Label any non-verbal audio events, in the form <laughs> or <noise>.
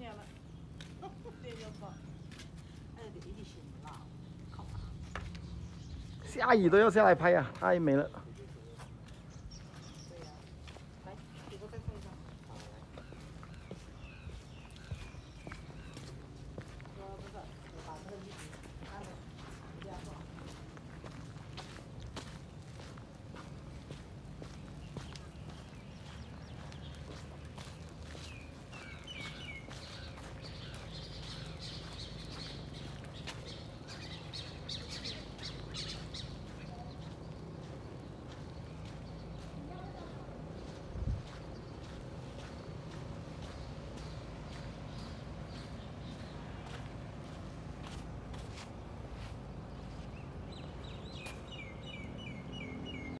<laughs> 下雨都要下来拍呀太美了。